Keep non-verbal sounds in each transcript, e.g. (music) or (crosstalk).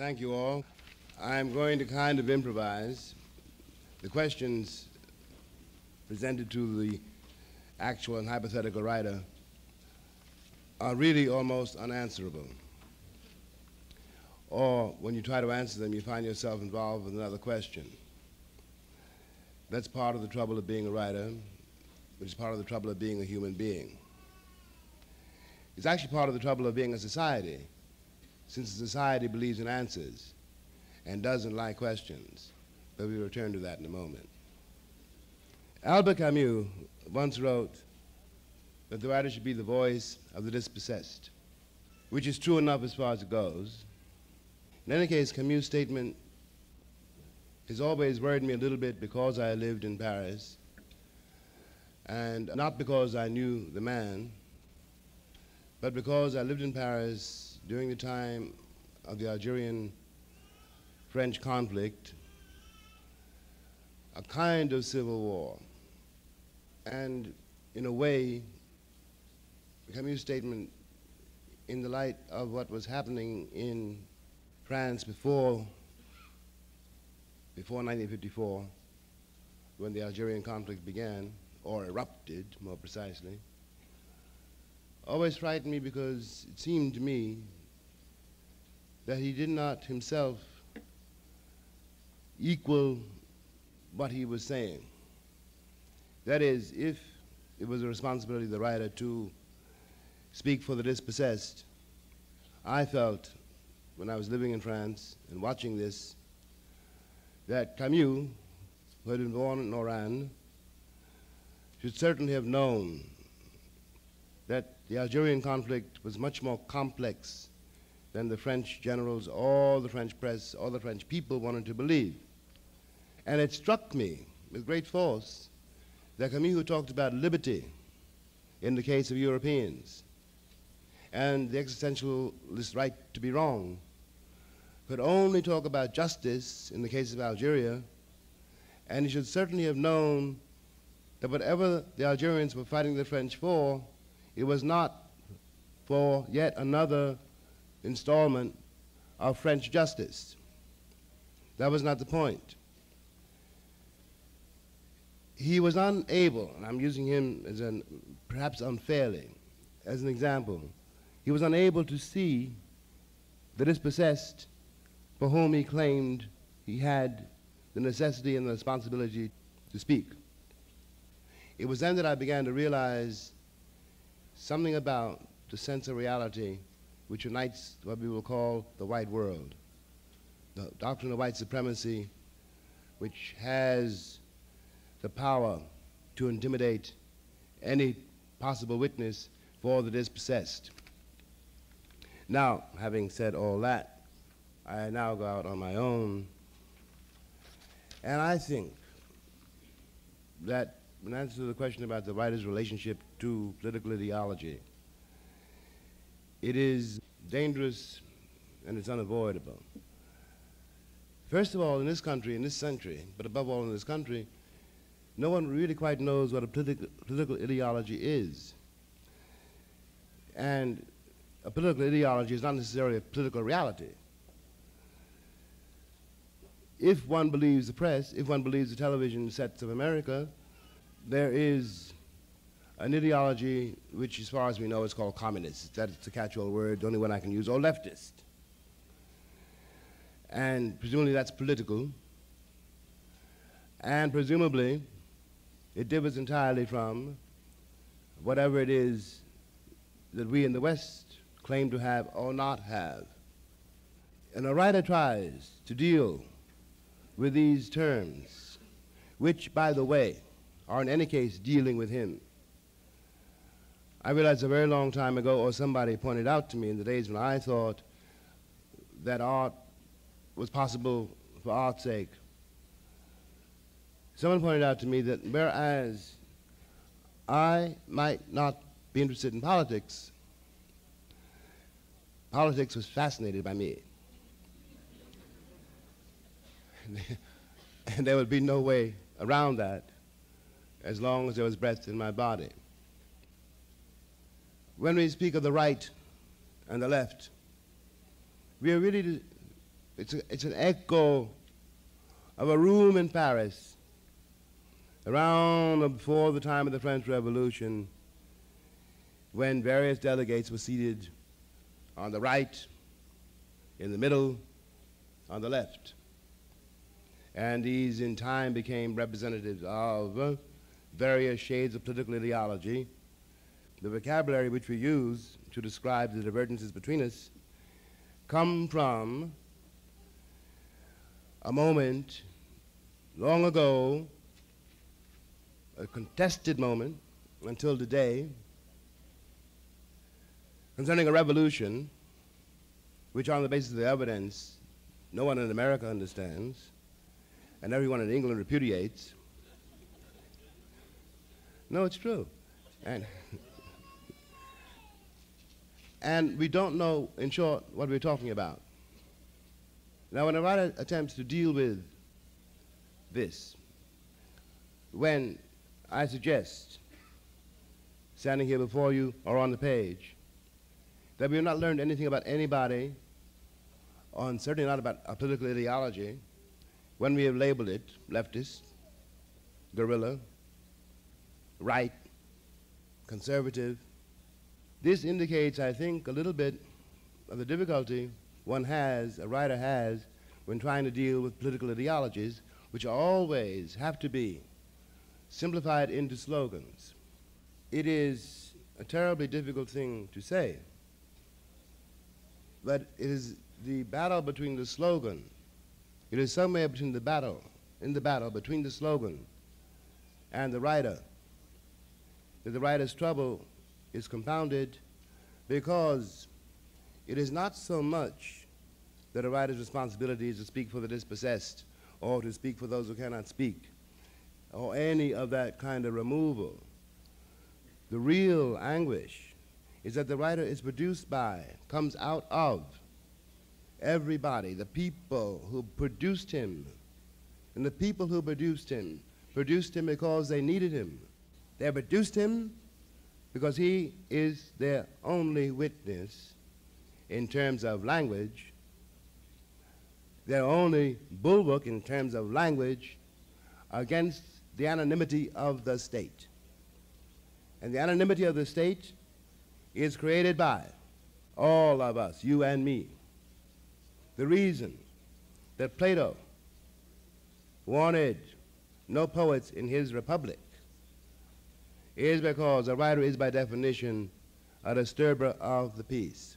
Thank you all. I'm going to kind of improvise. The questions presented to the actual and hypothetical writer are really almost unanswerable. Or when you try to answer them, you find yourself involved with another question. That's part of the trouble of being a writer, which is part of the trouble of being a human being. It's actually part of the trouble of being a society, since society believes in answers and doesn't like questions. But we'll return to that in a moment. Albert Camus once wrote that the writer should be the voice of the dispossessed, which is true enough as far as it goes. In any case, Camus' statement has always worried me a little bit because I lived in Paris, and not because I knew the man, but because I lived in Paris during the time of the Algerian French conflict, a kind of civil war. And in a way, Camus' statement, in the light of what was happening in France before, before 1954, when the Algerian conflict began, or erupted more precisely, always frightened me because it seemed to me that he did not himself equal what he was saying. That is, if it was a responsibility of the writer to speak for the dispossessed, I felt when I was living in France and watching this that Camus, who had been born in Oran, should certainly have known that the Algerian conflict was much more complex than the French generals, all the French press, all the French people wanted to believe. And it struck me with great force that Camus, who talked about liberty in the case of Europeans and the existentialist right to be wrong, could only talk about justice in the case of Algeria, and he should certainly have known that whatever the Algerians were fighting the French for, it was not for yet another installment of French justice. That was not the point he was unable, and I'm using him as an perhaps unfairly, as an example, he was unable to see the dispossessed for whom he claimed he had the necessity and the responsibility to speak. It was then that I began to realize something about the sense of reality which unites what we will call the white world. The doctrine of white supremacy, which has the power to intimidate any possible witness for the dispossessed. Now, having said all that, I now go out on my own, and I think that in answer to the question about the writer's relationship to political ideology, it is dangerous and it's unavoidable. First of all, in this country, in this century, but above all in this country, no one really quite knows what a politi political ideology is. And a political ideology is not necessarily a political reality. If one believes the press, if one believes the television sets of America, there is an ideology which, as far as we know, is called communist. That's a catch-all word, the only one I can use, or leftist. And presumably that's political. And presumably, it differs entirely from whatever it is that we in the West claim to have or not have. And a writer tries to deal with these terms, which, by the way, are in any case dealing with him. I realized a very long time ago, or somebody pointed out to me in the days when I thought that art was possible for art's sake, Someone pointed out to me that whereas I might not be interested in politics, politics was fascinated by me. (laughs) and there would be no way around that as long as there was breath in my body. When we speak of the right and the left, we are really it's, a, it's an echo of a room in Paris around before the time of the French Revolution when various delegates were seated on the right, in the middle, on the left. And these in time became representatives of various shades of political ideology. The vocabulary which we use to describe the divergences between us come from a moment long ago, a contested moment until today, concerning a revolution which, on the basis of the evidence, no one in America understands and everyone in England repudiates. No, it's true. And, and we don't know, in short, what we're talking about. Now, when a writer attempts to deal with this, when I suggest, standing here before you or on the page, that we have not learned anything about anybody, and certainly not about a political ideology, when we have labeled it leftist, guerrilla, right, conservative, this indicates, I think, a little bit of the difficulty one has, a writer has, when trying to deal with political ideologies, which always have to be simplified into slogans. It is a terribly difficult thing to say, but it is the battle between the slogan, it is somewhere between the battle, in the battle between the slogan and the writer, that the writer's trouble is compounded because it is not so much that a writer's responsibility is to speak for the dispossessed or to speak for those who cannot speak or any of that kind of removal. The real anguish is that the writer is produced by, comes out of everybody, the people who produced him. And the people who produced him produced him because they needed him. They produced him because he is their only witness in terms of language, their only bulwark in terms of language against the anonymity of the state. And the anonymity of the state is created by all of us, you and me. The reason that Plato wanted no poets in his republic is because a writer is by definition a disturber of the peace.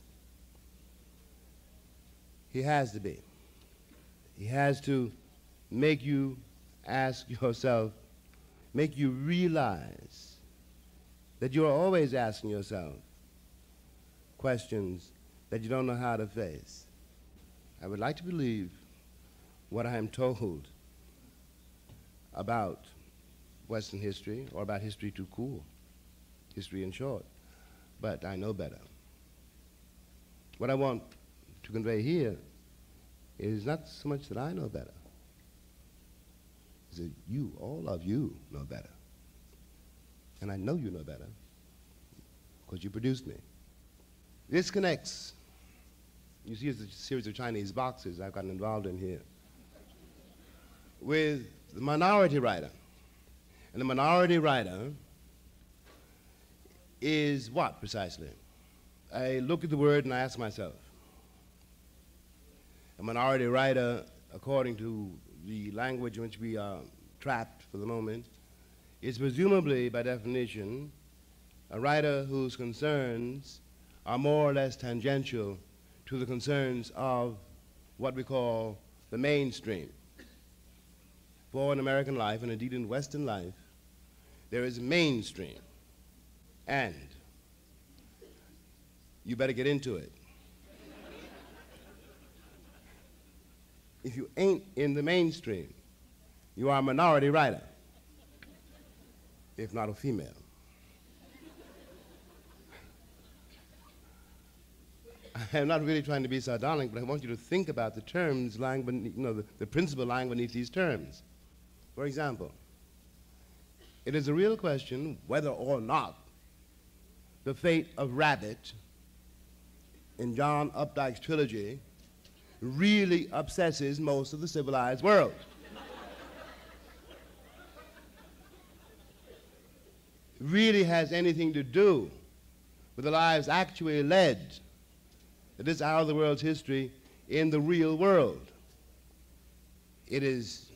He has to be. He has to make you ask yourself, make you realize that you are always asking yourself questions that you don't know how to face. I would like to believe what I am told about Western history or about history tout court, history in short, but I know better. What I want to convey here is not so much that I know better, is that you, all of you, know better. And I know you know better because you produced me. This connects. You see, it's a series of Chinese boxes I've gotten involved in here with the minority writer. And the minority writer is what precisely? I look at the word and I ask myself, a minority writer, according to the language in which we are trapped for the moment, is presumably, by definition, a writer whose concerns are more or less tangential to the concerns of what we call the mainstream. For in American life, and indeed in Western life, there is mainstream. And you better get into it. if you ain't in the mainstream, you are a minority writer, if not a female. (laughs) I'm not really trying to be sardonic, but I want you to think about the terms lying beneath, you know, the, the principle lying beneath these terms. For example, it is a real question whether or not the fate of Rabbit in John Updike's trilogy really obsesses most of the civilized world. really has anything to do with the lives actually led at this hour of the world's history in the real world. It is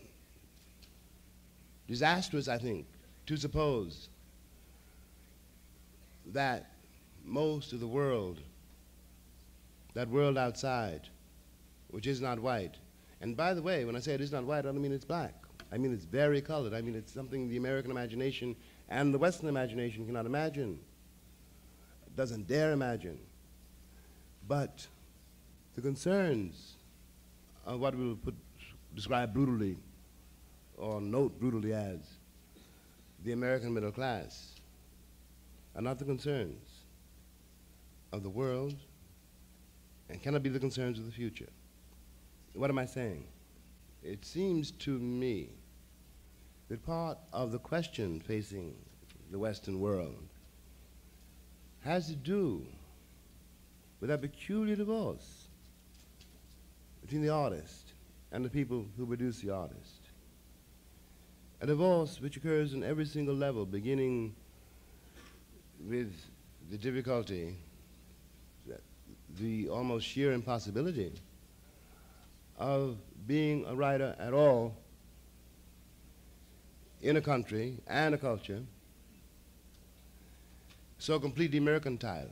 disastrous, I think, to suppose that most of the world, that world outside, which is not white, and by the way, when I say it is not white, I don't mean it's black. I mean it's very colored. I mean it's something the American imagination and the Western imagination cannot imagine, doesn't dare imagine. But the concerns of what we will put, describe brutally or note brutally as the American middle class are not the concerns of the world and cannot be the concerns of the future. What am I saying? It seems to me that part of the question facing the Western world has to do with that peculiar divorce between the artist and the people who produce the artist. A divorce which occurs on every single level, beginning with the difficulty, the almost sheer impossibility of being a writer at all in a country and a culture so completely mercantile.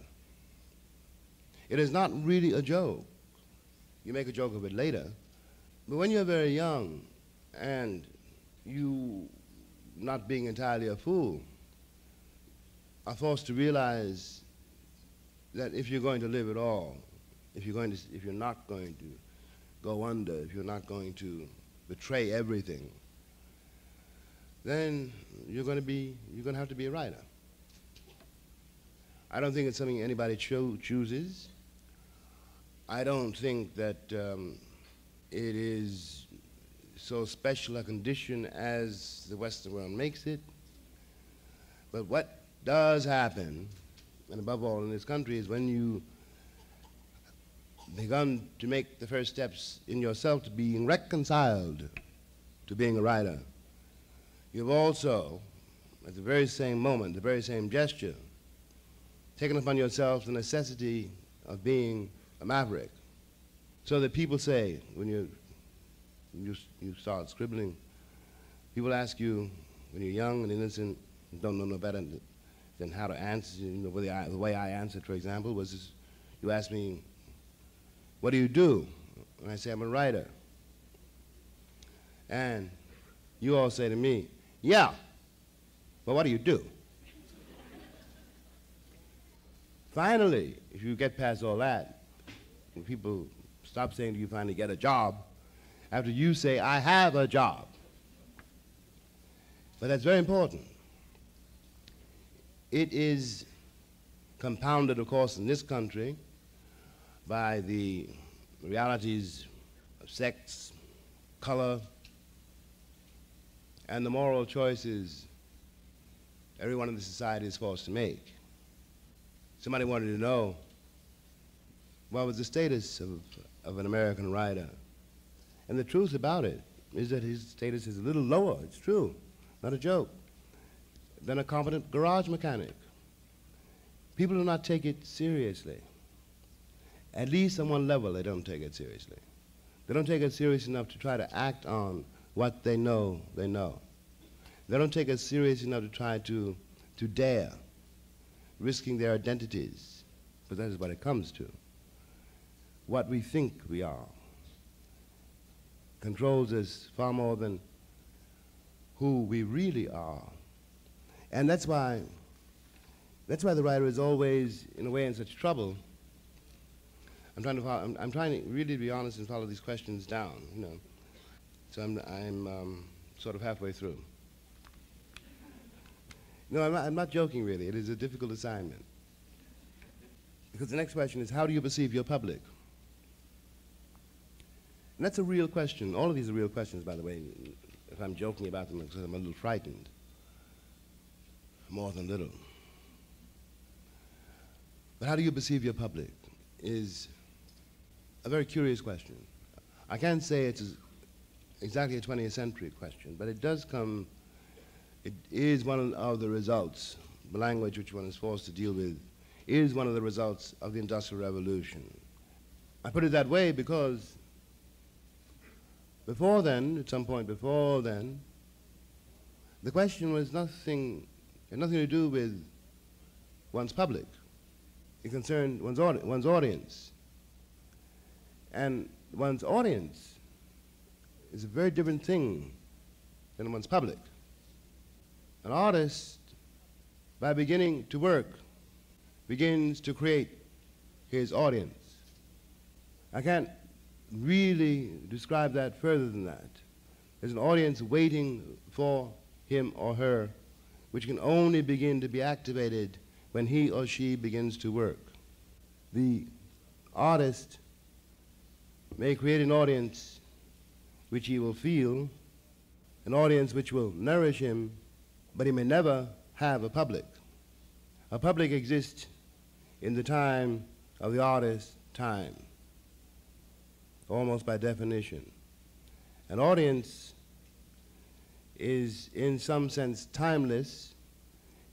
It is not really a joke. You make a joke of it later. But when you're very young and you, not being entirely a fool, are forced to realize that if you're going to live at all, if you're, going to, if you're not going to go under, if you're not going to betray everything, then you're going to be, you're going to have to be a writer. I don't think it's something anybody cho chooses. I don't think that um, it is so special a condition as the Western world makes it. But what does happen, and above all in this country, is when you begun to make the first steps in yourself to being reconciled to being a writer, you've also, at the very same moment, the very same gesture, taken upon yourself the necessity of being a maverick. So that people say, when you, you, you start scribbling, people ask you, when you're young and innocent, don't know no better than how to answer, you know, the way I, the way I answered, for example, was this, you ask me, what do you do? And I say, I'm a writer. And you all say to me, yeah, but what do you do? Finally, if you get past all that, when people stop saying to you finally get a job, after you say, I have a job. But that's very important. It is compounded, of course, in this country by the realities of sex, color, and the moral choices everyone in the society is forced to make. Somebody wanted to know what was the status of, of an American writer. And the truth about it is that his status is a little lower, it's true, not a joke, than a competent garage mechanic. People do not take it seriously. At least on one level, they don't take it seriously. They don't take it serious enough to try to act on what they know they know. They don't take it serious enough to try to, to dare risking their identities, because that is what it comes to. What we think we are controls us far more than who we really are. And that's why, that's why the writer is always, in a way, in such trouble. I'm trying to, follow, I'm, I'm trying to really be honest and follow these questions down, you know. So I'm, I'm um, sort of halfway through. No, I'm not, I'm not joking, really. It is a difficult assignment. Because the next question is, how do you perceive your public? And that's a real question. All of these are real questions, by the way. If I'm joking about them, because I'm a little frightened. More than little. But how do you perceive your public is a very curious question. I can't say it's exactly a 20th century question, but it does come, it is one of the results, the language which one is forced to deal with, is one of the results of the Industrial Revolution. I put it that way because before then, at some point before then, the question was nothing, had nothing to do with one's public. It concerned one's, audi one's audience. And one's audience is a very different thing than one's public. An artist, by beginning to work, begins to create his audience. I can't really describe that further than that. There's an audience waiting for him or her, which can only begin to be activated when he or she begins to work. The artist may create an audience which he will feel, an audience which will nourish him, but he may never have a public. A public exists in the time of the artist's time, almost by definition. An audience is, in some sense, timeless,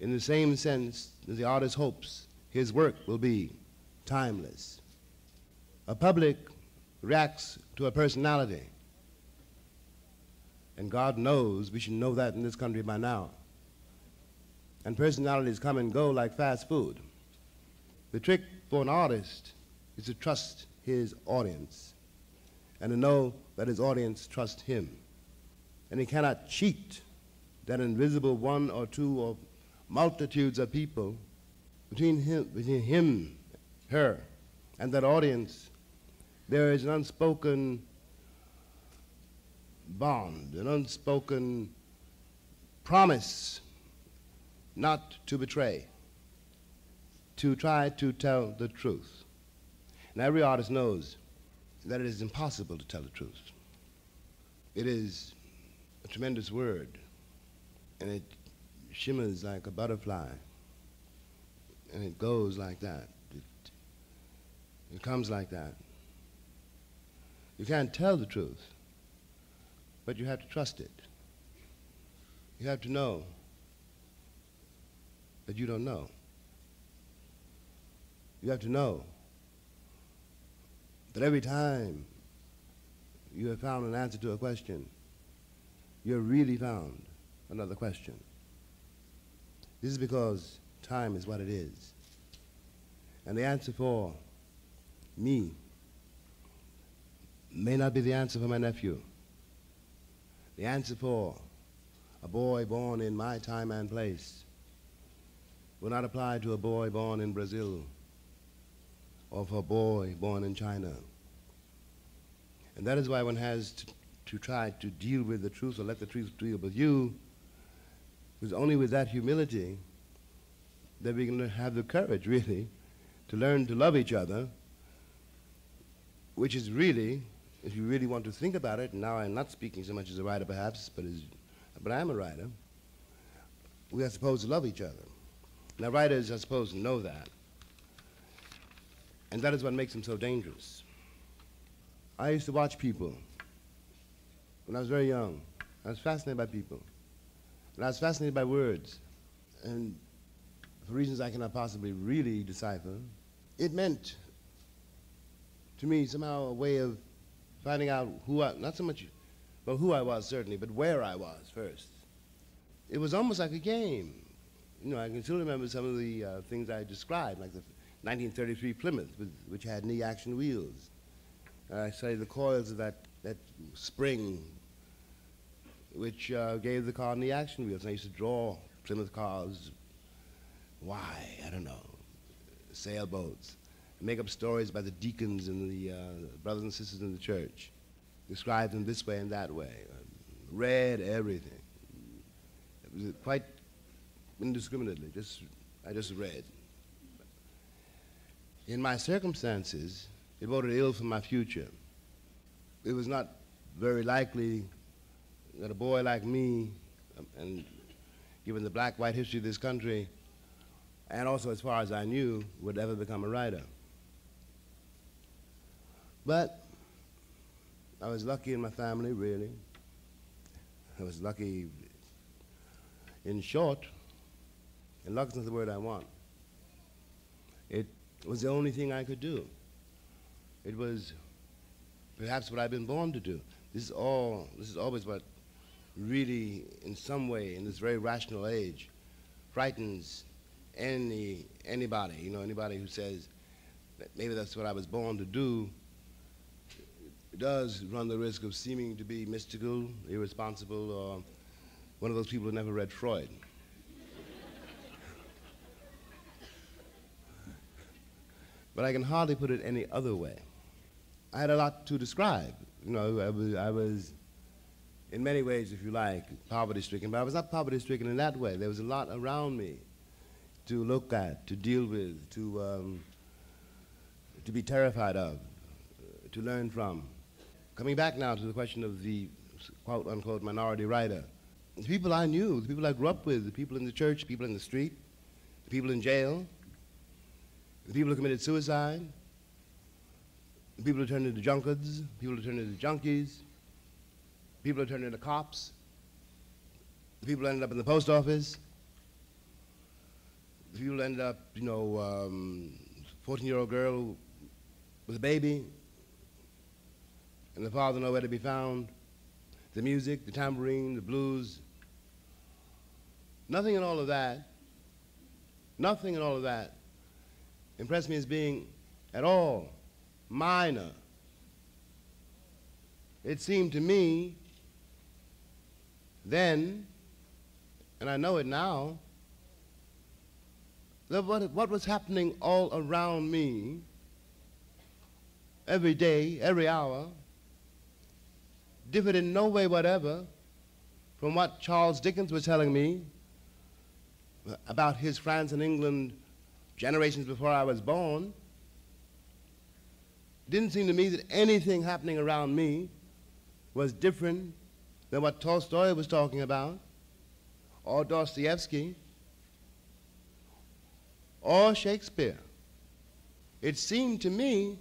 in the same sense that the artist hopes his work will be timeless. A public reacts to a personality. And God knows we should know that in this country by now. And personalities come and go like fast food. The trick for an artist is to trust his audience and to know that his audience trusts him. And he cannot cheat that invisible one or two or multitudes of people between him, between him, her, and that audience there is an unspoken bond, an unspoken promise not to betray, to try to tell the truth. And every artist knows that it is impossible to tell the truth. It is a tremendous word, and it shimmers like a butterfly, and it goes like that. It, it comes like that. You can't tell the truth, but you have to trust it. You have to know that you don't know. You have to know that every time you have found an answer to a question, you have really found another question. This is because time is what it is. And the answer for me may not be the answer for my nephew. The answer for a boy born in my time and place will not apply to a boy born in Brazil for a boy born in China. And that is why one has to, to try to deal with the truth or let the truth deal with you. It's only with that humility that we can have the courage, really, to learn to love each other, which is really if you really want to think about it, now I'm not speaking so much as a writer perhaps, but, as, but I'm a writer, we are supposed to love each other. Now writers are supposed to know that. And that is what makes them so dangerous. I used to watch people when I was very young. I was fascinated by people. And I was fascinated by words. And for reasons I cannot possibly really decipher, it meant to me somehow a way of finding out who I, not so much, but who I was certainly, but where I was first. It was almost like a game. You know, I can still remember some of the uh, things I described, like the 1933 Plymouth, with, which had knee action wheels. I studied the coils of that, that spring, which uh, gave the car knee action wheels. And I used to draw Plymouth cars. Why? I don't know. Sailboats make up stories by the deacons and the uh, brothers and sisters in the church, describe them this way and that way, read everything. It was quite indiscriminately, just, I just read. In my circumstances, it boded ill for my future. It was not very likely that a boy like me, um, and given the black-white history of this country, and also as far as I knew, would ever become a writer. But I was lucky in my family, really. I was lucky in short, and luck is not the word I want. It was the only thing I could do. It was perhaps what I've been born to do. This is all, this is always what really, in some way, in this very rational age, frightens any, anybody, you know, anybody who says that maybe that's what I was born to do, does run the risk of seeming to be mystical, irresponsible, or one of those people who never read Freud. But I can hardly put it any other way. I had a lot to describe. You know, I was, I was in many ways, if you like, poverty stricken, but I was not poverty stricken in that way. There was a lot around me to look at, to deal with, to, um, to be terrified of, to learn from. Coming back now to the question of the quote unquote minority writer, the people I knew, the people I grew up with, the people in the church, the people in the street, the people in jail, the people who committed suicide, the people who turned into junkards, people who turned into junkies, people who turned into cops, the people who ended up in the post office, the people who ended up, you know, um, 14-year-old girl with a baby, and the father nowhere to be found, the music, the tambourine, the blues, nothing in all of that, nothing in all of that impressed me as being at all minor. It seemed to me then, and I know it now, that what, what was happening all around me every day, every hour, differed in no way whatever from what Charles Dickens was telling me about his France and England generations before I was born. It didn't seem to me that anything happening around me was different than what Tolstoy was talking about, or Dostoevsky, or Shakespeare. It seemed to me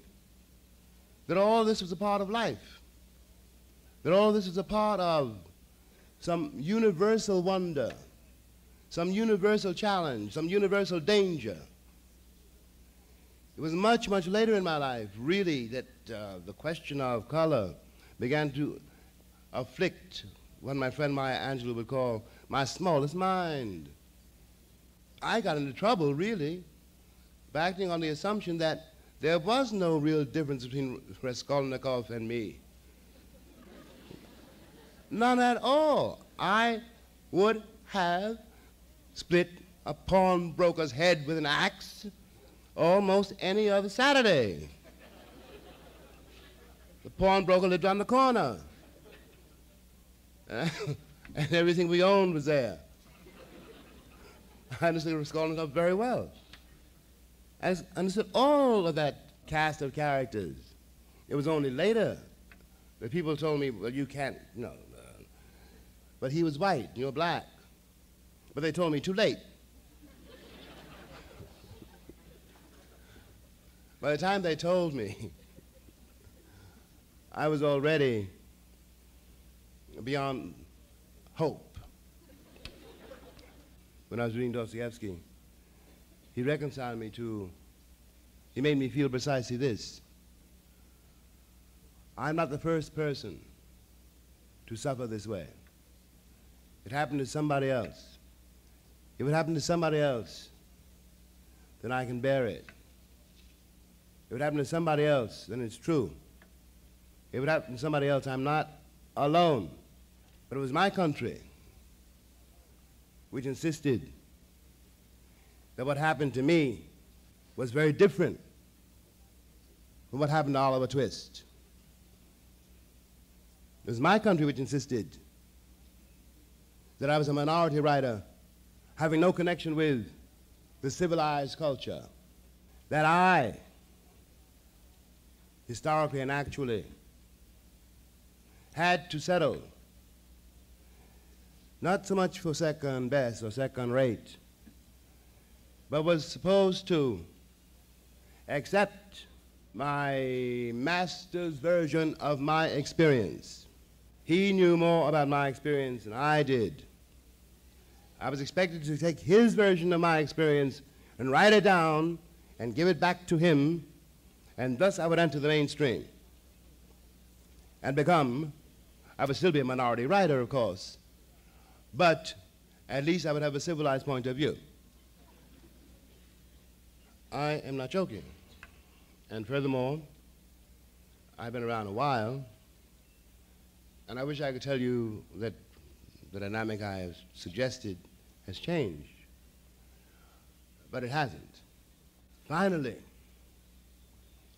that all this was a part of life, that all this was a part of some universal wonder, some universal challenge, some universal danger. It was much, much later in my life, really, that uh, the question of color began to afflict what my friend Maya Angelou would call my smallest mind. I got into trouble, really, by acting on the assumption that there was no real difference between Raskolnikov and me. None at all. I would have split a pawnbroker's head with an axe almost any other Saturday. the pawnbroker lived on the corner. (laughs) and everything we owned was there. I understood Raskolnikov very well. I understood all of that cast of characters. It was only later that people told me, well, you can't, no. Uh, but he was white, you're black. But they told me too late. By the time they told me, I was already beyond hope. When I was reading Dostoevsky, he reconciled me to, he made me feel precisely this. I'm not the first person to suffer this way. It happened to somebody else. If it happened to somebody else, then I can bear it. If it happened to somebody else, then it's true. If it happened to somebody else, I'm not alone. But it was my country which insisted that what happened to me was very different from what happened to Oliver Twist. It was my country which insisted that I was a minority writer having no connection with the civilized culture, that I, historically and actually, had to settle not so much for second best or second rate, but was supposed to accept my master's version of my experience. He knew more about my experience than I did. I was expected to take his version of my experience and write it down and give it back to him, and thus I would enter the mainstream and become, I would still be a minority writer, of course, but at least I would have a civilized point of view. I am not joking. And furthermore, I've been around a while, and I wish I could tell you that the dynamic I have suggested has changed. But it hasn't. Finally,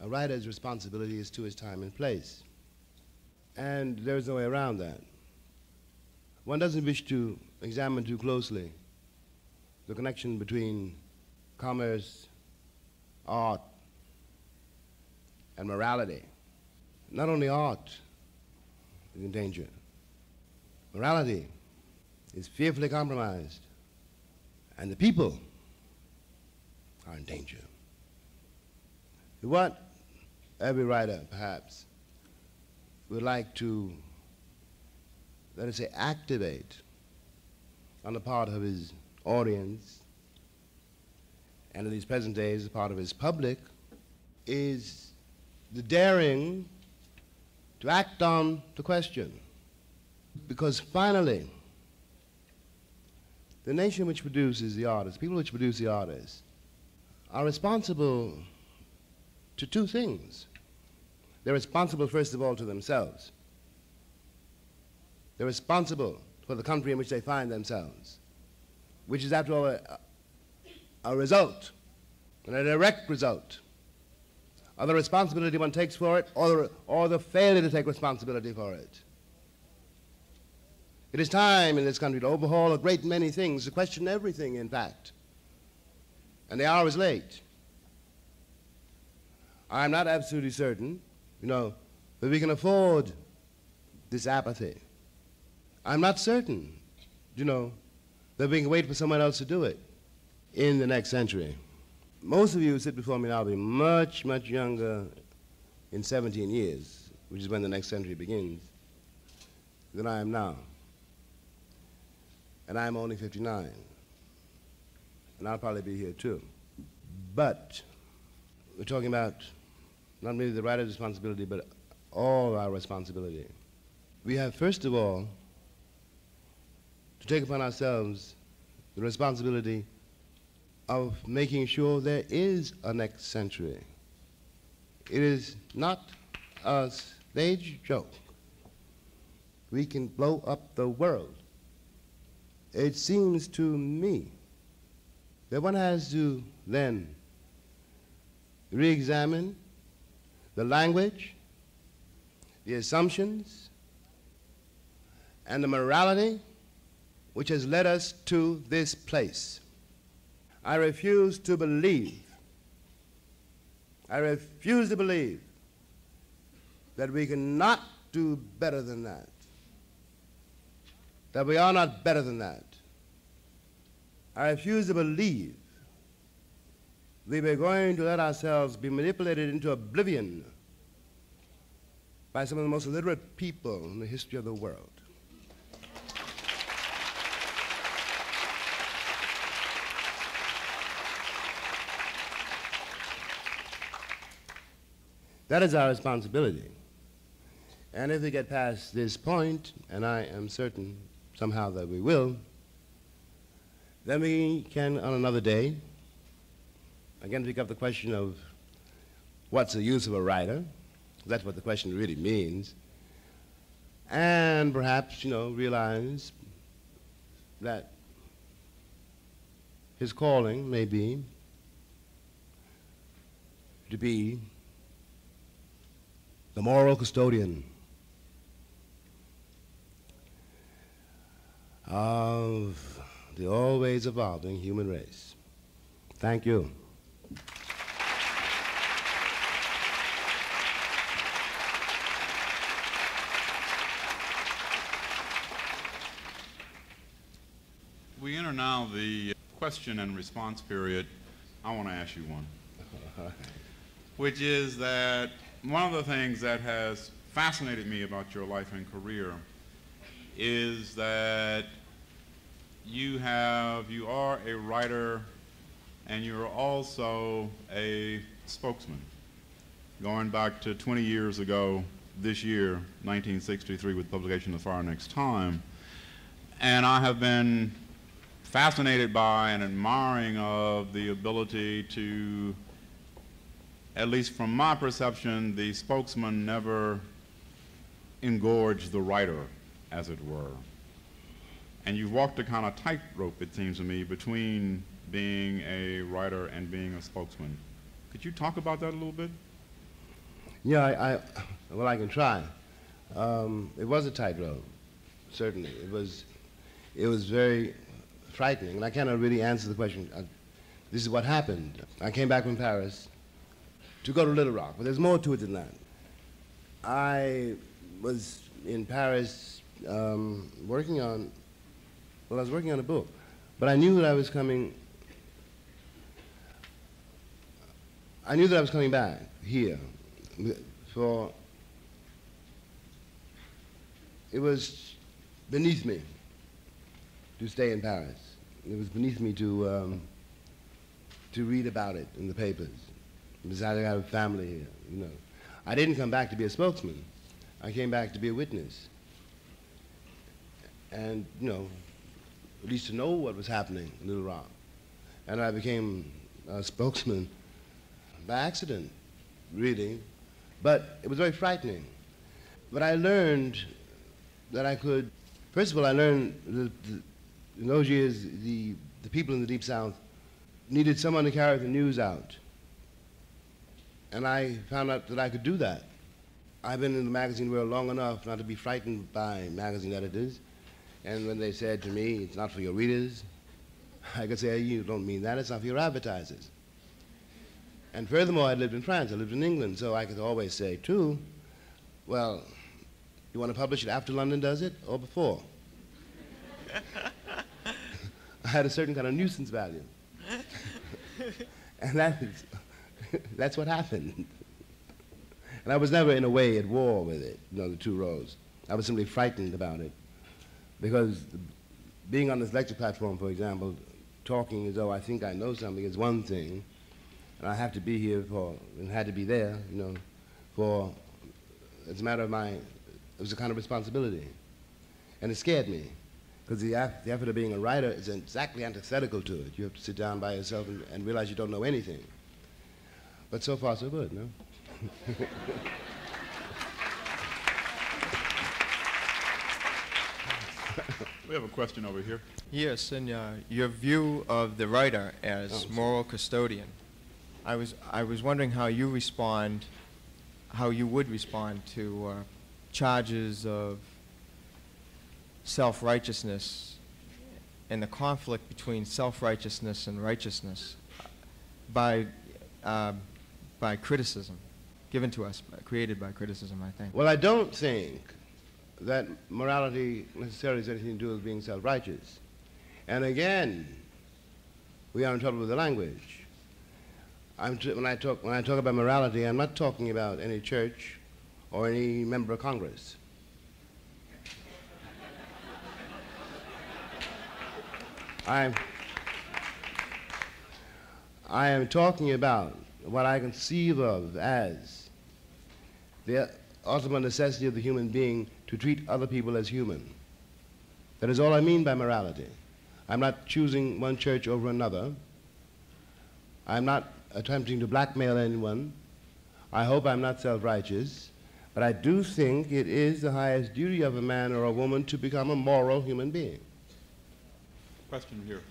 a writer's responsibility is to his time and place. And there's no way around that. One doesn't wish to examine too closely the connection between commerce, art, and morality. Not only art is in danger, morality is fearfully compromised, and the people are in danger. What every writer, perhaps, would like to, let us say, activate on the part of his audience and in these present days, as part of his public, is the daring to act on the question. Because finally, the nation which produces the artists, people which produce the artists, are responsible to two things. They're responsible, first of all, to themselves. They're responsible for the country in which they find themselves, which is, after all, a, a result, and a direct result of the responsibility one takes for it or the, or the failure to take responsibility for it. It is time in this country to overhaul a great many things, to question everything, in fact. And the hour is late. I'm not absolutely certain, you know, that we can afford this apathy. I'm not certain, you know, that we can wait for someone else to do it in the next century. Most of you who sit before me now will be much, much younger in 17 years, which is when the next century begins, than I am now. And I'm only 59. And I'll probably be here too. But we're talking about not merely the writer's responsibility, but all our responsibility. We have, first of all, to take upon ourselves the responsibility of making sure there is a next century. It is not a stage joke. We can blow up the world. It seems to me that one has to then re-examine the language, the assumptions, and the morality which has led us to this place. I refuse to believe, I refuse to believe that we cannot do better than that, that we are not better than that. I refuse to believe that we're going to let ourselves be manipulated into oblivion by some of the most illiterate people in the history of the world. That is our responsibility. And if we get past this point, and I am certain somehow that we will, then we can, on another day, again pick up the question of what's the use of a writer? That's what the question really means. And perhaps, you know, realize that his calling may be to be the moral custodian of the always evolving human race. Thank you. We enter now the question and response period. I want to ask you one. (laughs) which is that one of the things that has fascinated me about your life and career is that you have you are a writer and you're also a spokesman going back to 20 years ago this year 1963 with publication of the fire next time and i have been fascinated by and admiring of the ability to at least from my perception the spokesman never engorged the writer as it were and you've walked a kind of tightrope, it seems to me, between being a writer and being a spokesman. Could you talk about that a little bit? Yeah, I, I well, I can try. Um, it was a tightrope, certainly. It was, it was very frightening, and I cannot really answer the question. I, this is what happened. I came back from Paris to go to Little Rock, but there's more to it than that. I was in Paris um, working on well, I was working on a book, but I knew that I was coming. I knew that I was coming back here for. It was beneath me to stay in Paris. It was beneath me to um, to read about it in the papers. Besides, I have a family here. You know, I didn't come back to be a spokesman. I came back to be a witness. And you know, at least to know what was happening in Little Rock. And I became a spokesman by accident, really. But it was very frightening. But I learned that I could, first of all, I learned that in those years, the, the people in the Deep South needed someone to carry the news out. And I found out that I could do that. I've been in the magazine world long enough not to be frightened by magazine editors. And when they said to me, it's not for your readers, (laughs) I could say, you don't mean that, it's not for your advertisers. And furthermore, I lived in France, I lived in England, so I could always say, too, well, you want to publish it after London does it or before? (laughs) Had a certain kind of nuisance value. and that is, (laughs) that's what happened. And I was never, in a way, at war with it, you know, the two rows. I was simply frightened about it. Because being on this lecture platform, for example, talking as though I think I know something is one thing, and I have to be here for, and had to be there, you know, for, it's a matter of my, it was a kind of responsibility. And it scared me, because the, the effort of being a writer is exactly antithetical to it. You have to sit down by yourself and, and realize you don't know anything. But so far, so good, no? (laughs) We have a question over here. Yes, and uh, your view of the writer as Oh, moral custodian. I was I was wondering how you respond, how you would respond to uh, charges of self-righteousness and the conflict between self-righteousness and righteousness by uh, by criticism given to us, created by criticism, I think. Well, I don't think that morality necessarily has anything to do with being self-righteous. And again, we are in trouble with the language. When, I talk, when I talk about morality, I'm not talking about any church or any member of Congress. I'm, I am talking about what I conceive of as the ultimate necessity of the human being to treat other people as human. That is all I mean by morality. I'm not choosing one church over another. I'm not attempting to blackmail anyone. I hope I'm not self-righteous. But I do think it is the highest duty of a man or a woman to become a moral human being. Question here.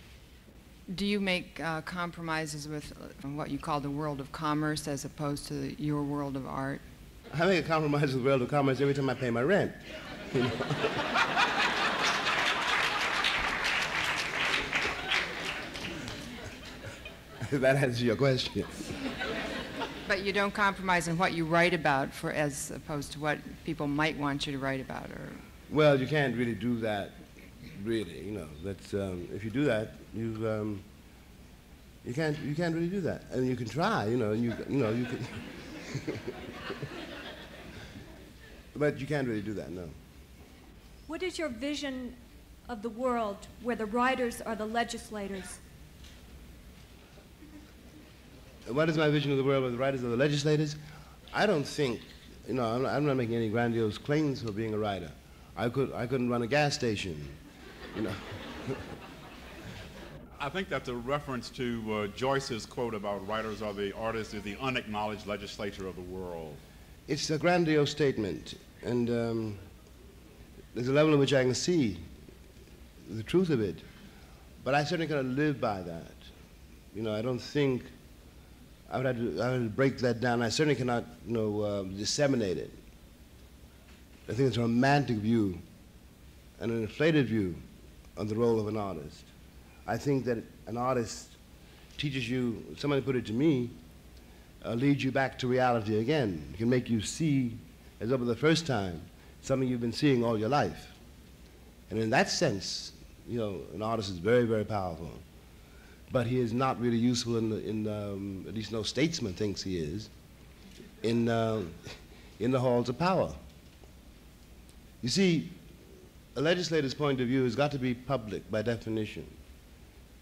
Do you make uh, compromises with uh, what you call the world of commerce as opposed to the, your world of art? I make a compromise with the world of commerce every time I pay my rent. (laughs) You know? (laughs) that answers your question. But you don't compromise in what you write about for as opposed to what people might want you to write about or Well, you can't really do that, really. You know, that's um, if you do that, you um, You can't, you can't really do that. I mean, you can try, you know, and you, you know, you can. (laughs) but you can't really do that, no. What is your vision of the world where the writers are the legislators? What is my vision of the world where the writers are the legislators? I don't think, you know, I'm not, I'm not making any grandiose claims for being a writer. I, could, I couldn't run a gas station, you know. I think that's a reference to uh, Joyce's quote about writers are the artists, is the unacknowledged legislature of the world. It's a grandiose statement, and um, there's a level in which I can see the truth of it, but I certainly cannot live by that. You know, I don't think I would have to, I would break that down. I certainly cannot, you know, uh, disseminate it. I think it's a romantic view and an inflated view of the role of an artist. I think that an artist teaches you, somebody put it to me, uh, leads you back to reality again. It can make you see, as though for the first time, something you've been seeing all your life. And in that sense, you know, an artist is very, very powerful. But he is not really useful in, the, in um, at least no statesman thinks he is, in, uh, in the halls of power. You see, a legislator's point of view has got to be public by definition.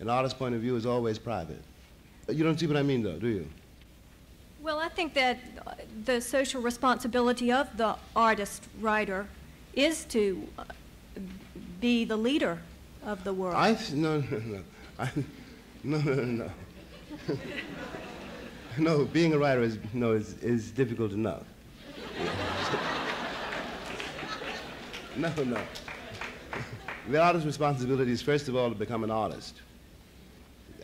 An artist's point of view is always private. You don't see what I mean, though, do you? Well, I think that uh, the social responsibility of the artist writer is to uh, be the leader of the world. I no (laughs) no no I, no no no no. (laughs) no, being a writer is no is, is difficult enough. (laughs) no no. The artist's responsibility is first of all to become an artist.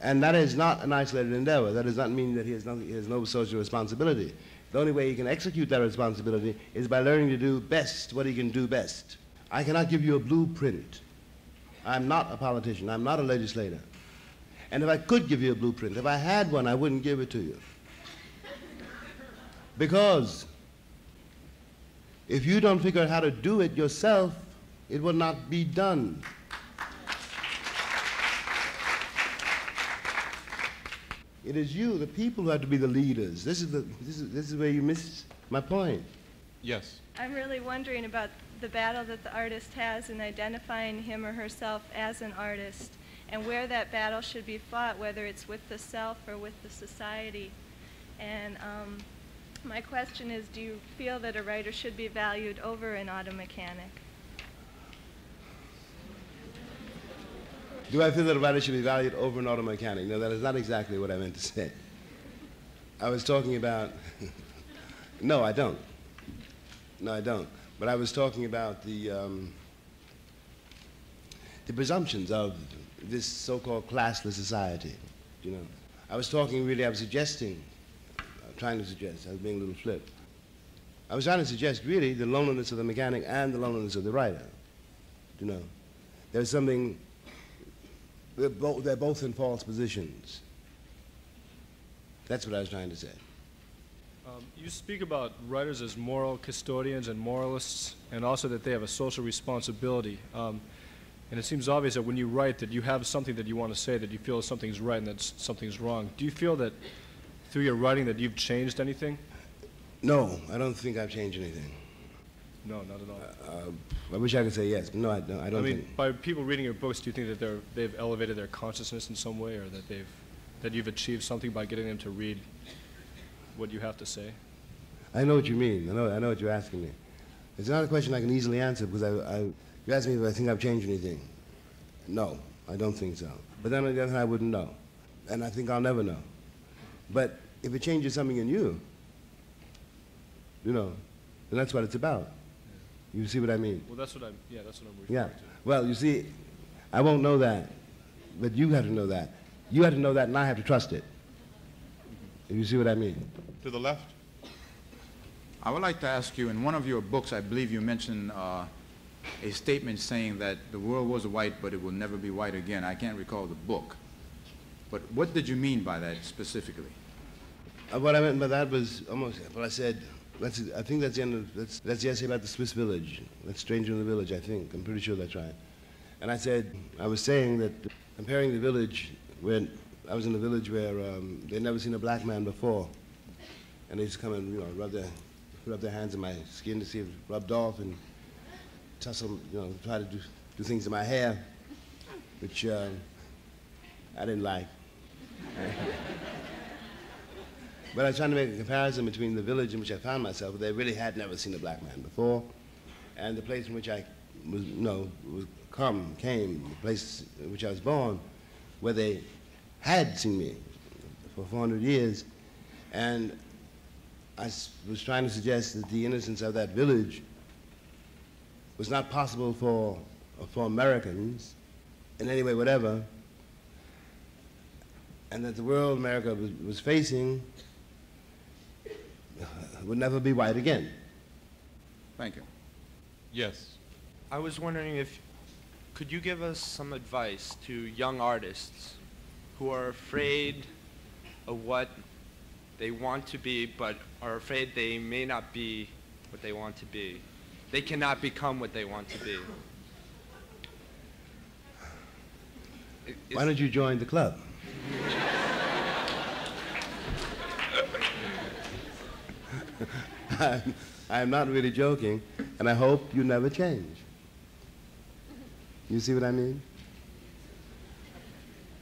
And that is not an isolated endeavor. That does not mean that he has, nothing, he has no social responsibility. The only way he can execute that responsibility is by learning to do best what he can do best. I cannot give you a blueprint. I'm not a politician. I'm not a legislator. And if I could give you a blueprint, if I had one, I wouldn't give it to you. Because if you don't figure out how to do it yourself, it will not be done. It is you, the people, who have to be the leaders. This is, the, this is, this is where you miss my point. Yes. I'm really wondering about the battle that the artist has in identifying him or herself as an artist and where that battle should be fought, whether it's with the self or with the society. And um, my question is, do you feel that a writer should be valued over an auto mechanic? Do I feel that a writer should be valued over an auto mechanic? No, that is not exactly what I meant to say. I was talking about, (laughs) no, I don't. No, I don't. But I was talking about the, um, the presumptions of this so-called classless society, you know. I was talking really, I was suggesting, uh, trying to suggest, I was being a little flip. I was trying to suggest really the loneliness of the mechanic and the loneliness of the writer, you know. There's something they're, bo- they're both in false positions. That's what I was trying to say. Um, you speak about writers as moral custodians and moralists, and also that they have a social responsibility. Um, and it seems obvious that when you write that you have something that you want to say, that you feel something's right and that something's wrong. Do you feel that through your writing that you've changed anything? No, I don't think I've changed anything. No, not at all. Uh, I wish I could say yes, but no, I don't, I I don't mean, think. by people reading your books, do you think that they're, they've elevated their consciousness in some way, or that they've that you've achieved something by getting them to read what you have to say? I know what you mean. I know, I know what you're asking me. It's not a question I can easily answer because I, I, you asked me if I think I've changed anything. No, I don't think so. But then on the other hand, I wouldn't know. And I think I'll never know. But if it changes something in you, you know, then that's what it's about. You see what I mean? Well, that's what I'm. Yeah, that's what I'm referring Yeah. to. Well, you see, I won't know that, but you have to know that. You have to know that, and I have to trust it. You see what I mean? To the left? I would like to ask you, in one of your books, I believe you mentioned uh, a statement saying that the world was white, but it will never be white again. I can't recall the book. But what did you mean by that specifically? Uh, what I meant by that was almost what I said. That's, I think that's the end of, that's, that's the essay about the Swiss village. That's Stranger in the Village, I think. I'm pretty sure that's right. And I said, I was saying that comparing the village where I was in a village where um, they'd never seen a black man before. And they to come and, you know, rub their, rub their hands in my skin to see if it rubbed off and tussle, you know, try to do, do things to my hair, which uh, I didn't like. (laughs) but I was trying to make a comparison between the village in which I found myself, where they really had never seen a black man before, and the place in which I was, you know, was come, came, the place in which I was born, where they had seen me for 400 years. And I was trying to suggest that the innocence of that village was not possible for, for Americans in any way whatever, and that the world America was, was facing (laughs) would never be white again. Thank you. Yes. I was wondering if, could you give us some advice to young artists who are afraid of what they want to be, but are afraid they may not be what they want to be? They cannot become what they want to be. I- Why don't you join the club? (laughs) (laughs) I'm, I'm not really joking, and I hope you never change. You see what I mean?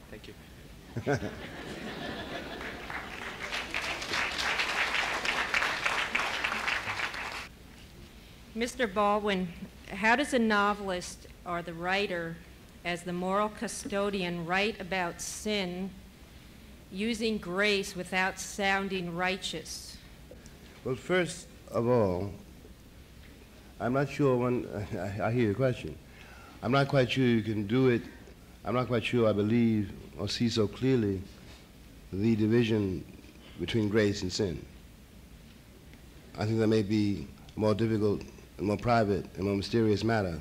Thank you. (laughs) Mr. Baldwin, how does a novelist or the writer, as the moral custodian, write about sin using grace without sounding righteous? Well, first of all, I'm not sure when (laughs) I, hear your question. I'm not quite sure you can do it. I'm not quite sure I believe or see so clearly the division between grace and sin. I think that may be a more difficult and more private and more mysterious matter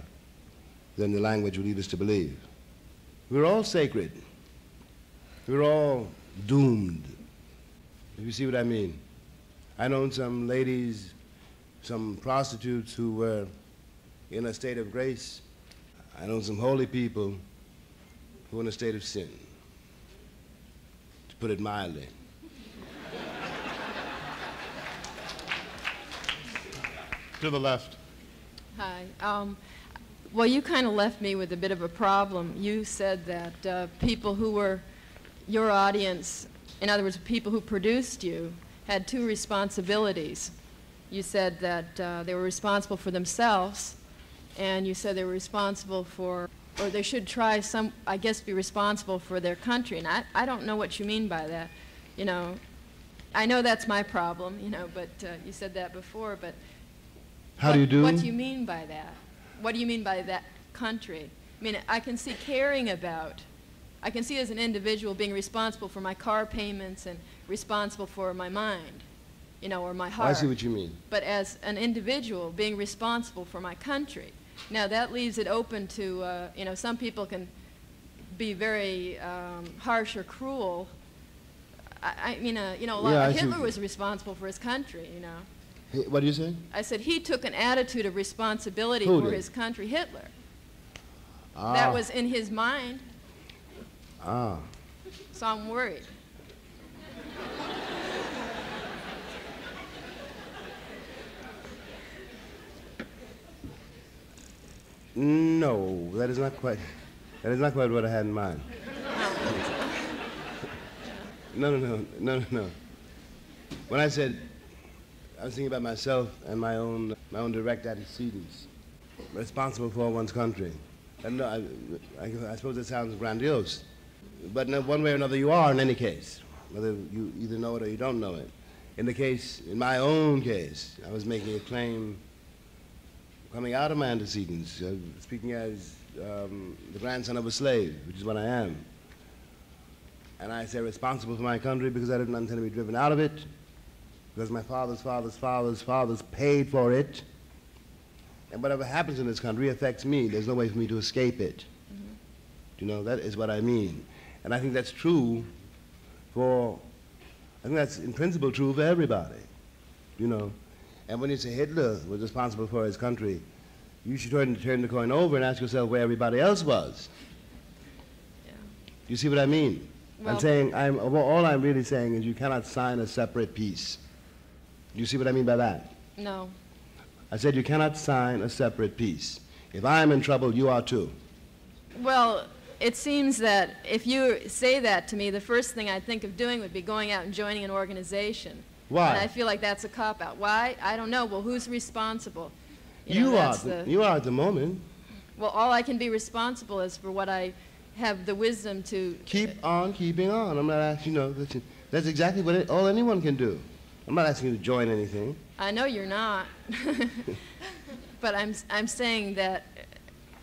than the language would lead us to believe. We're all sacred. We're all doomed. If you see what I mean. I known some ladies, some prostitutes who were in a state of grace. I know some holy people who were in a state of sin, to put it mildly. To the left. Hi. Um, well, you kind of left me with a bit of a problem. You said that uh, people who were your audience, in other words, people who produced you, had two responsibilities. You said that uh, they were responsible for themselves, and you said they were responsible for, or they should try some, I guess, be responsible for their country. And I, I don't know what you mean by that. You know, I know that's my problem, you know, but uh, you said that before, but How what, do you do? What do you mean by that? What do you mean by that country? I mean, I can see caring about. I can see as an individual being responsible for my car payments and responsible for my mind, you know, or my heart. I see what you mean. But as an individual being responsible for my country, now that leaves it open to, uh, you know, some people can be very um, harsh or cruel. I, I mean, uh, you know, a lot, Yeah, Hitler was responsible for his country, you know. What do you say? I said he took an attitude of responsibility Who for did? his country, Hitler. Ah, That was in his mind, ah. so I'm worried. No, that is not quite. That is not quite what I had in mind. No, no, no, no, no. When I said I was thinking about myself and my own, my own direct antecedents, responsible for one's country. And no, I, I, I suppose it sounds grandiose, but in one way or another, you are in any case, whether you either know it or you don't know it. In the case, in my own case, I was making a claim coming out of my antecedents, uh, speaking as um, the grandson of a slave, which is what I am. And I say responsible for my country because I didn't intend to be driven out of it, because my father's father's father's fathers paid for it. And whatever happens in this country affects me. There's no way for me to escape it. You know, that is what I mean. And I think that's true for, I think that's in principle true for everybody. You know, and when you say Hitler was responsible for his country, you should turn, turn the coin over and ask yourself where everybody else was. Yeah. You see what I mean? Well- I'm saying, I'm, all I'm really saying is you cannot sign a separate peace. Do you see what I mean by that? No. I said you cannot sign a separate peace. If I'm in trouble, you are too. Well, it seems that if you say that to me, the first thing I'd think of doing would be going out and joining an organization. Why? And I feel like that's a cop-out. Why? I don't know. Well, who's responsible? know, You, are, the- you are at the moment. Well, all I can be responsible is for what I have the wisdom to. Keep on keeping on. I'm not asking, you know, that's, that's exactly what it, all anyone can do. I'm not asking you to join anything. I know you're not. (laughs) but I'm, I'm saying that,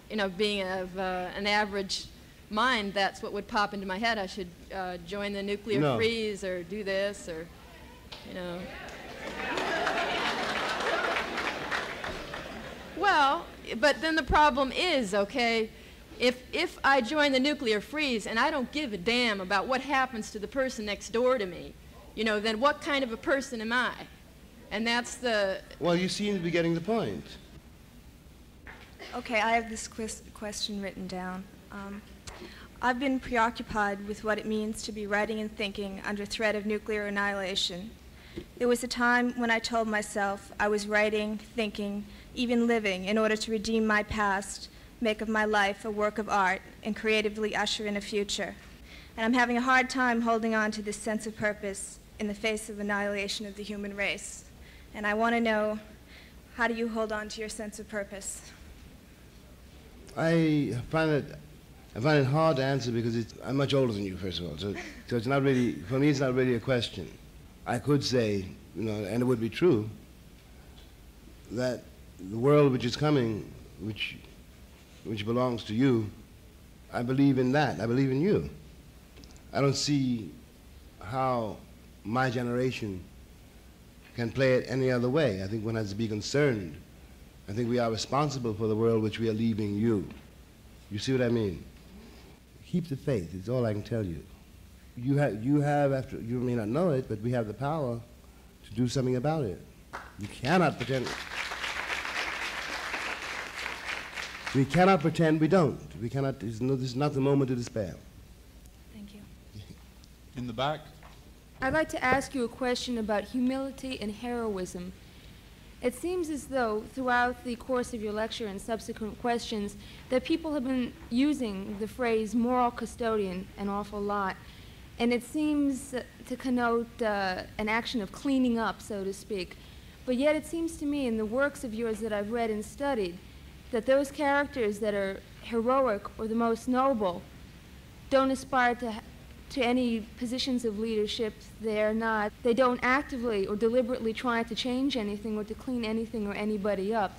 you know, being of uh, an average mind, that's what would pop into my head. I should uh, join the nuclear No. freeze or do this or, you know. Well, but then the problem is, okay, if, if I join the nuclear freeze and I don't give a damn about what happens to the person next door to me, you know, then what kind of a person am I? And that's the, Well, you seem to be getting the point. Okay, I have this ques- question written down. Um, I've been preoccupied with what it means to be writing and thinking under threat of nuclear annihilation. There was a time when I told myself I was writing, thinking, even living in order to redeem my past, make of my life a work of art, and creatively usher in a future. And I'm having a hard time holding on to this sense of purpose in the face of annihilation of the human race. And I want to know, how do you hold on to your sense of purpose? I find it, I find it hard to answer because I'm much older than you, first of all. So, so it's not really, for me, it's not really a question. I could say, you know, and it would be true, that the world which is coming, which, which belongs to you, I believe in that. I believe in you. I don't see how my generation can play it any other way. I think one has to be concerned. I think we are responsible for the world which we are leaving you. You see what I mean? Keep the faith. It's all I can tell you. You have, you have after, you may not know it, but we have the power to do something about it. You cannot pretend. We cannot pretend we don't. We cannot, this is no- this is not the moment to despair. Thank you. In the back? I'd like to ask you a question about humility and heroism. It seems as though throughout the course of your lecture and subsequent questions that people have been using the phrase moral custodian an awful lot. And it seems to connote uh, an action of cleaning up, so to speak. But yet it seems to me in the works of yours that I've read and studied that those characters that are heroic or the most noble don't aspire to, to any positions of leadership. They're not, they don't actively or deliberately try to change anything or to clean anything or anybody up.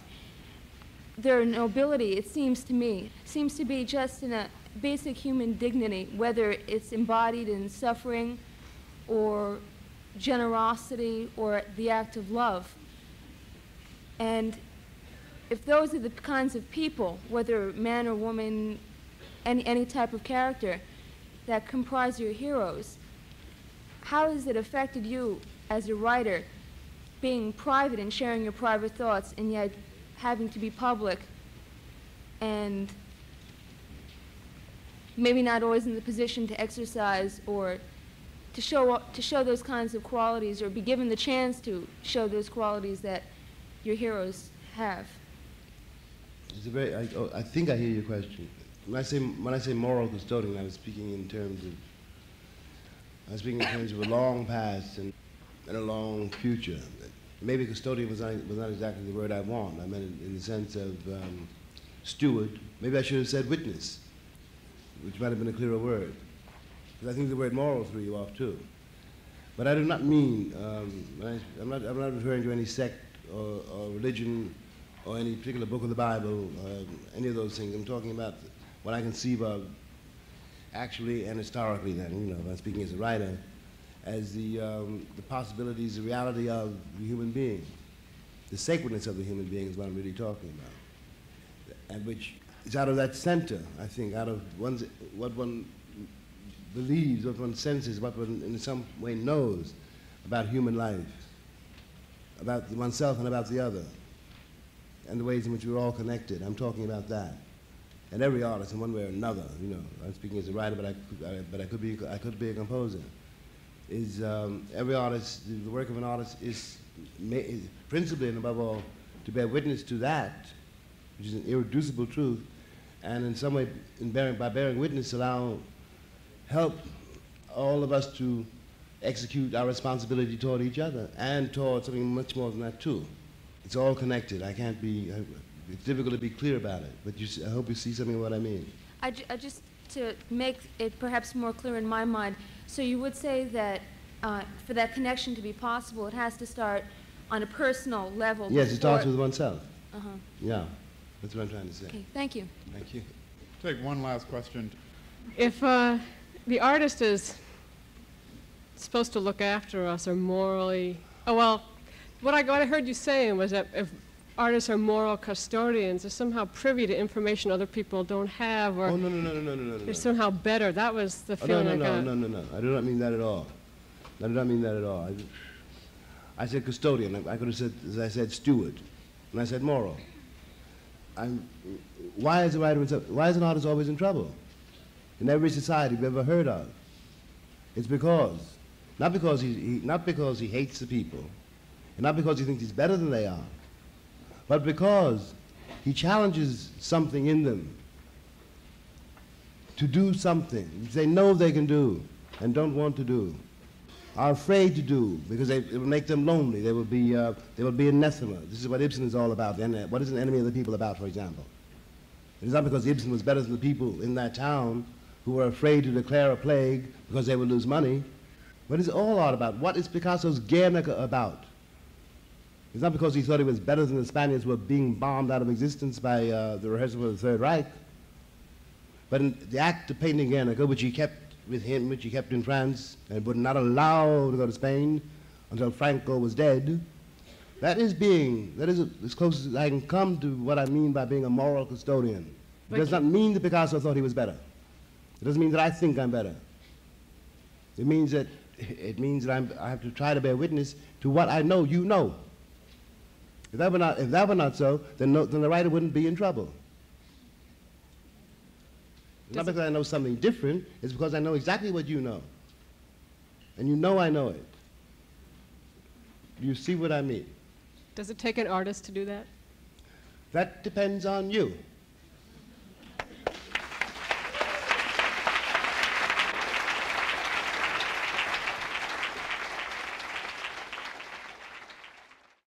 Their nobility, it seems to me, seems to be just in a basic human dignity, whether it's embodied in suffering or generosity or the act of love. And if those are the kinds of people, whether man or woman, any, any type of character, that comprise your heroes, how has it affected you as a writer, being private and sharing your private thoughts, and yet having to be public and maybe not always in the position to exercise or to show, to show those kinds of qualities or be given the chance to show those qualities that your heroes have? It's a very, I, oh, I think I hear your question. When I say, when I say moral custodian, I was speaking in terms of, I was speaking in terms of a long past and, and a long future. Maybe custodian was not, was not exactly the word I want. I meant in the sense of um, steward. Maybe I should have said witness, which might have been a clearer word. Because I think the word moral threw you off too. But I do not mean, um, I, I'm, not, I'm not referring to any sect or, or religion or any particular book of the Bible, uh, any of those things. I'm talking about what I conceive of actually and historically then, you know, I'm speaking as a writer, as the, um, the possibilities, the reality of the human being. The sacredness of the human being is what I'm really talking about. And which is out of that center, I think, out of one's, what one believes, what one senses, what one in some way knows about human life, about oneself and about the other, and the ways in which we're all connected. I'm talking about that. And every artist in one way or another, you know, I'm speaking as a writer, but I, could- I- but I could be, I could be a composer, is um, every artist, the work of an artist is, is principally and above all to bear witness to that, which is an irreducible truth, and in some way, in bearing, by bearing witness, allow, help all of us to execute our responsibility toward each other and toward something much more than that too. It's all connected. I can't be. I, it's difficult to be clear about it, but you, s- I hope you see something of what I mean. I, ju- I just to make it perhaps more clear in my mind. So you would say that uh, for that connection to be possible, it has to start on a personal level. Yes, it starts with oneself. Uh-huh. Yeah, that's what I'm trying to say. Okay, thank you. Thank you. Take one last question. If uh, the artist is supposed to look after us or morally, oh well, what I, what I heard you saying was that if artists are moral custodians, they're somehow privy to information other people don't have, or Oh no no no no no no no. they're no. somehow better. That was the Oh, no, feeling no, I no, got. no, no, no. I do not mean that at all. I do not mean that at all. I, I said custodian. I, I could have said, as I said, steward. And I said moral. I'm, why is a writer, in why is an artist always in trouble? In every society we've ever heard of. It's because, not because he, he, not because he hates the people, and not because he thinks he's better than they are, but because he challenges something in them to do something they know they can do and don't want to do, are afraid to do because they, it will make them lonely. They will be, uh, they will be anathema. This is what Ibsen is all about. What is an enemy of the people about, for example? It is not because Ibsen was better than the people in that town who were afraid to declare a plague because they would lose money. What is all art about? What is Picasso's Guernica about? It's not because he thought he was better than the Spaniards who were being bombed out of existence by uh, the rehearsal of the Third Reich. But in the act of painting Guernica, which he kept with him, which he kept in France, and would not allow to go to Spain until Franco was dead, that is being, that is as close as I can come to what I mean by being a moral custodian. It does not mean that Picasso thought he was better. It doesn't mean that I think I'm better. It means that, it means that I'm, I have to try to bear witness to what I know you know. If that were not, if that were not so, then, no, then the writer wouldn't be in trouble. Not because I know something different, it's because I know exactly what you know. And you know I know it. You see what I mean? Does it take an artist to do that? That depends on you.